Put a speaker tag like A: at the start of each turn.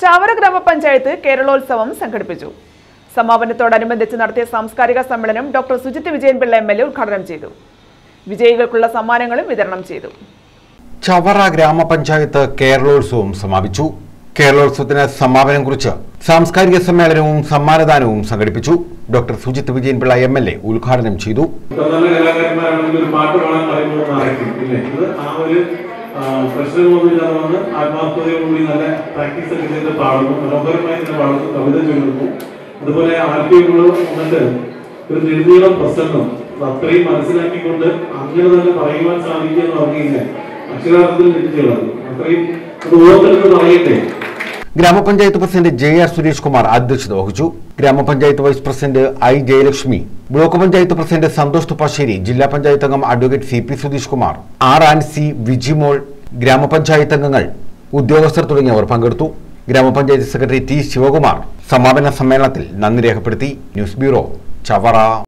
A: ചാവറ ഗ്രാമപഞ്ചായത്ത് കേരളോത്സവം സംഘടിപ്പിച്ചു. സമാപനത്തോടനുബന്ധിച്ച് നടത്തിയ സാംസ്കാരിക സമ്മേളനം doctor Sujith Vijayanpillai M L A ഉദ്ഘാടനം ചെയ്തു. വിജയികൾക്കുള്ള സമ്മാനങ്ങളും വിതരണം ചെയ്തു.
B: ചവറ ഗ്രാമപഞ്ചായത്ത് കേരളോത്സവം സമാപിച്ചു. കേരളോത്സവത്തിന് സമാപനം കുറിച്ച് സാംസ്കാരിക സമ്മേളനവും സമ്മാനദാനവും സംഘടിപ്പിച്ചു doctor Sujith Vijayanpillai M L A ഉദ്ഘാടനം ചെയ്തു.
C: ഇപ്പൊ നല്ല കലാകാരന്മാരാണെങ്കിൽ ഒരു പാട്ട് പാടാൻ പറയുമ്പോൾ നടക്കും ഇല്ലേ ഇത് ആ ഒരു ആ, പ്രശ്നങ്ങളൊന്നുമില്ലാതെ വന്ന് ആത്മാർത്ഥതയോടുകൂടി നല്ല പ്രാക്ടീസ് ഒക്കെ ചെയ്ത് പാടുന്നു. മനോഹരമായി തന്നെ പാടുന്നു. കവിത ചൊല്ലുന്നു. അതുപോലെ ആൽബിയങ്ങൾ വന്നിട്ട് ഒരു നെടുനീളം പ്രസംഗം. അത് അത്രയും മനസ്സിലാക്കിക്കൊണ്ട് അങ്ങനെ തന്നെ പറയുവാൻ സാധിക്കുക എന്ന് പറഞ്ഞു കഴിഞ്ഞാൽ അക്ഷരാർത്ഥത്തിൽ നെറ്റിച്ചുകളാണ് അത്രയും
B: ഗ്രാമപഞ്ചായത്ത് president J R Suresh Kumar അധ്യക്ഷത വഹിച്ചു. ഗ്രാമപഞ്ചായത്ത് vice president I Jayalakshmi block panchayat president Santhosh Thuppassery ജില്ലാ പഞ്ചായത്ത് അംഗം advocate C P Sudheesh Kumar R and C Vijimol ഗ്രാമപഞ്ചായത്ത് അംഗങ്ങൾ ഉദ്യോഗസ്ഥർ തുടങ്ങിയവർ പങ്കെടുത്തു. ഗ്രാമപഞ്ചായത്ത് സെക്രട്ടറി ടി ശിവകുമാർ സമാപന സമ്മേളനത്തിൽ നന്ദി രേഖപ്പെടുത്തി. News bureau Chavara.